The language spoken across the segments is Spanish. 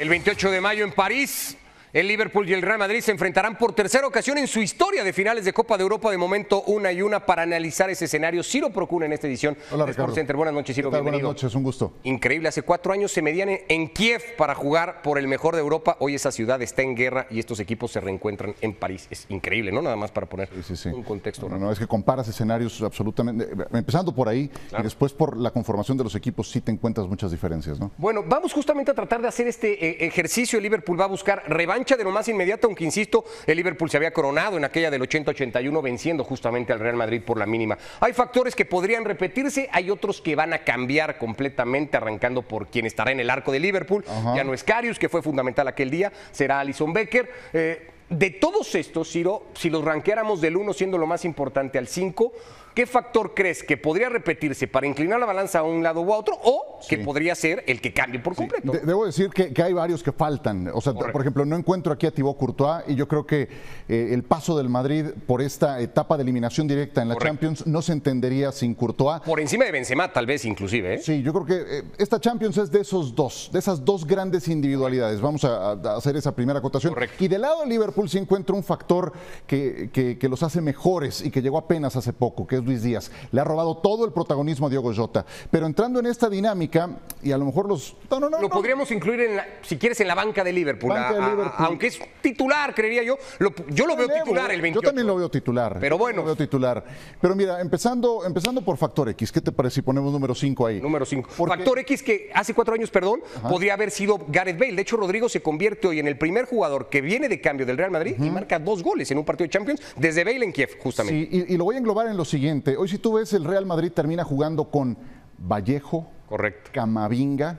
El 28 de mayo en París, el Liverpool y el Real Madrid se enfrentarán por tercera ocasión en su historia de finales de Copa de Europa, de momento una y una, para analizar ese escenario. Ciro Procuna en esta edición Hola, de Ricardo. Center. Buenas noches, Ciro. ¿Qué tal? Buenas bienvenido. noches, un gusto. Increíble, hace cuatro años se medían en, Kiev para jugar por el mejor de Europa. Hoy esa ciudad está en guerra y estos equipos se reencuentran en París. Es increíble, ¿no? Nada más para poner Sí, sí, sí. un contexto. No, no, es que comparas escenarios absolutamente. eh, Empezando por ahí y después por la conformación de los equipos, sí te encuentras muchas diferencias, ¿no? Bueno, vamos justamente a tratar de hacer este eh, ejercicio. El Liverpool va a buscar revancha de lo más inmediato, aunque insisto, el Liverpool se había coronado en aquella del 80-81, venciendo justamente al Real Madrid por la mínima. Hay factores que podrían repetirse, hay otros que van a cambiar completamente, arrancando por quien estará en el arco de Liverpool. Ya no es Karius, que fue fundamental aquel día, será Alison Becker. Eh, de todos estos, Ciro, si los ranqueáramos del 1 siendo lo más importante al 5, ¿qué factor crees que podría repetirse para inclinar la balanza a un lado u a otro o que Sí. podría ser el que cambie por completo? De- debo decir que, que hay varios que faltan. O sea, Correcto. por ejemplo, no encuentro aquí a Thibaut Courtois y yo creo que eh, el paso del Madrid por esta etapa de eliminación directa en la Correcto. Champions no se entendería sin Courtois. Por encima de Benzema, tal vez inclusive. ¿eh? Sí, yo creo que eh, esta Champions es de esos dos, de esas dos grandes individualidades. Vamos a, a hacer esa primera acotación. Correcto. Y del lado de Liverpool sí encuentro un factor que, que- que los hace mejores y que llegó apenas hace poco, que Luis Díaz. Le ha robado todo el protagonismo a Diogo Jota. Pero entrando en esta dinámica, y a lo mejor los... No, no, no, Lo no. podríamos incluir, en la- si quieres, en la banca de Liverpool. Banca de a- a- Liverpool. aunque es titular, creería yo. Lo- yo lo veo titular el 28. Yo también lo veo titular. Pero bueno. Lo veo titular. Pero mira, empezando, empezando por factor X, ¿qué te parece si ponemos número 5 ahí? Número 5. Porque- Factor X que hace cuatro años, perdón, podría haber sido Gareth Bale. De hecho, Rodrigo se convierte hoy en el primer jugador que viene de cambio del Real Madrid y marca dos goles en un partido de Champions desde Bale en Kiev, justamente. Sí, y, y lo voy a englobar en lo siguiente. Hoy si tú ves el Real Madrid termina jugando con Vallejo, Correcto. Camavinga,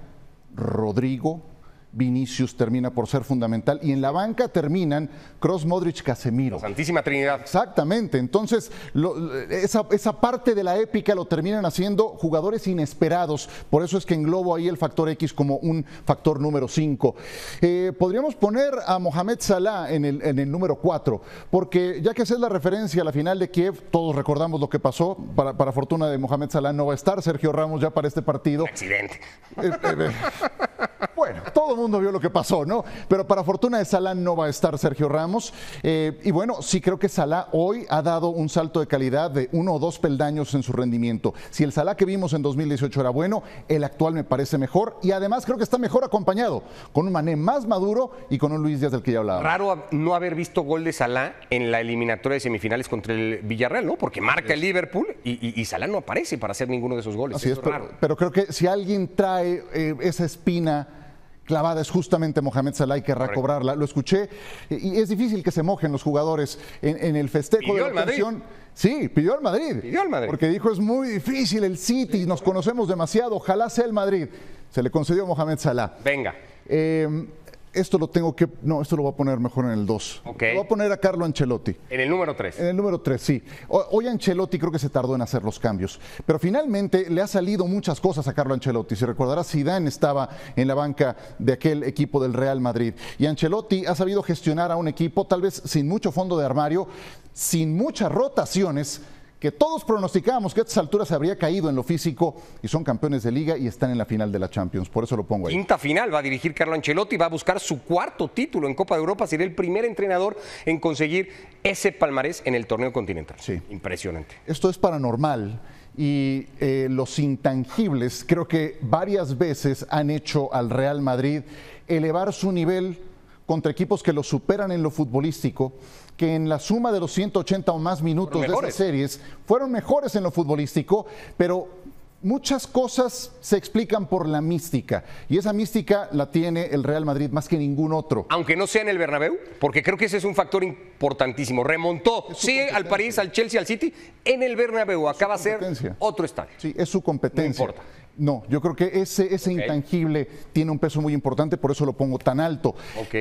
Rodrigo, Vinicius termina por ser fundamental y en la banca terminan Cross, Modric, Casemiro. Santísima Trinidad. Exactamente, entonces lo- esa, esa parte de la épica lo terminan haciendo jugadores inesperados, por eso es que englobo ahí el factor X como un factor número 5. podríamos poner a Mohamed Salah en el, en el número 4, porque ya que esa es la referencia a la final de Kiev, todos recordamos lo que pasó, para, para fortuna de Mohamed Salah no va a estar, Sergio Ramos ya para este partido. Accidente. Eh, eh, eh, bueno, todo el mundo vio lo que pasó, ¿no? Pero para fortuna de Salah no va a estar Sergio Ramos. Eh, y bueno, sí creo que Salah hoy ha dado un salto de calidad de uno o dos peldaños en su rendimiento. Si el Salah que vimos en 2018 era bueno, el actual me parece mejor. Y además creo que está mejor acompañado, con un Mané más maduro y con un Luis Díaz del que ya hablaba. Raro no haber visto gol de Salah en la eliminatoria de semifinales contra el Villarreal, ¿no? Porque marca el Liverpool y, y- y Salah no aparece para hacer ninguno de esos goles. Así es, pero, raro. pero creo que si alguien trae eh, esa espina clavada es justamente Mohamed Salah, hay que recobrarla. Lo escuché y es difícil que se mojen los jugadores en, en el festejo de la obtención. Sí, pidió al Madrid. Pidió al Madrid. Porque dijo es muy difícil el City, nos conocemos demasiado, ojalá sea el Madrid. Se le concedió a Mohamed Salah. Venga. Eh, esto lo tengo que. No, esto lo voy a poner mejor en el 2. Ok. Lo voy a poner a Carlo Ancelotti. En el número 3. En el número 3, sí. Hoy Ancelotti creo que se tardó en hacer los cambios, pero finalmente le ha salido muchas cosas a Carlo Ancelotti. Si recordarás, Zidane estaba en la banca de aquel equipo del Real Madrid y Ancelotti ha sabido gestionar a un equipo tal vez sin mucho fondo de armario, sin muchas rotaciones, que todos pronosticábamos que a estas alturas habría caído en lo físico y son campeones de liga y están en la final de la Champions. Por eso lo pongo ahí. Quinta final va a dirigir Carlo Ancelotti, va a buscar su cuarto título en Copa de Europa, sería el primer entrenador en conseguir ese palmarés en el torneo continental. Sí. Impresionante. Esto es paranormal y eh, los intangibles creo que varias veces han hecho al Real Madrid elevar su nivel contra equipos que lo superan en lo futbolístico, que en la suma de los 180 o más minutos de esas series fueron mejores en lo futbolístico, pero muchas cosas se explican por la mística y esa mística la tiene el Real Madrid más que ningún otro. Aunque no sea en el Bernabéu, porque creo que ese es un factor importantísimo. Remontó, sí, al París, al Chelsea, al City, en el Bernabéu. Acaba de ser otro estadio. Sí, es su competencia. No importa. No, yo creo que ese, ese intangible tiene un peso muy importante, por eso lo pongo tan alto.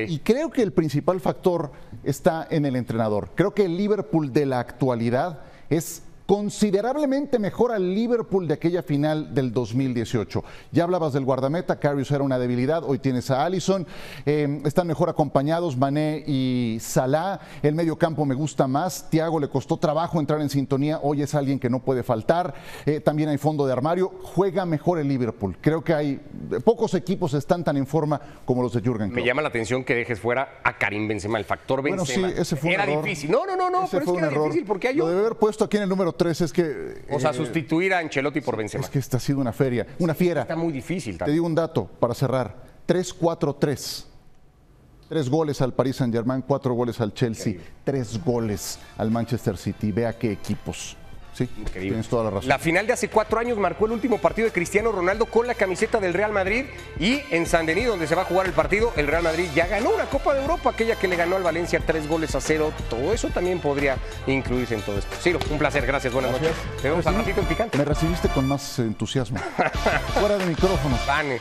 Y creo que el principal factor está en el entrenador. Creo que el Liverpool de la actualidad es considerablemente mejor al Liverpool de aquella final del 2018. Ya hablabas del guardameta, Karius era una debilidad, hoy tienes a Allison, eh, están mejor acompañados Mané y Salah, el medio campo me gusta más, Thiago le costó trabajo entrar en sintonía, hoy es alguien que no puede faltar, eh, también hay fondo de armario, juega mejor el Liverpool. Creo que hay pocos equipos están tan en forma como los de Jürgen Klopp. Me llama la atención que dejes fuera a Karim Benzema, el factor Bueno, Benzema. sí, ese fue un era error. difícil. No, no, no, no, Ese pero es que era error. difícil porque hay Lo un- de haber puesto aquí en el número 3 es que... O sea, eh, sustituir a Ancelotti por Benzema. Es que esta ha sido una feria, una fiera. Está muy difícil Te también. digo un dato para cerrar. 3-4-3. Tres goles al Paris Saint Germain, cuatro goles al Chelsea, tres goles al Manchester City. Vea qué equipos. Sí, Increíble. tienes toda la razón. La final de hace cuatro años marcó el último partido de Cristiano Ronaldo con la camiseta del Real Madrid y en San Denis, donde se va a jugar el partido, el Real Madrid ya ganó una Copa de Europa, aquella que le ganó al Valencia tres goles a cero. Todo eso también podría incluirse en todo esto. Ciro, un placer, gracias, buenas noches. Te vemos al ratito en picante. Me recibiste con más entusiasmo. Fuera de micrófonos. Vane.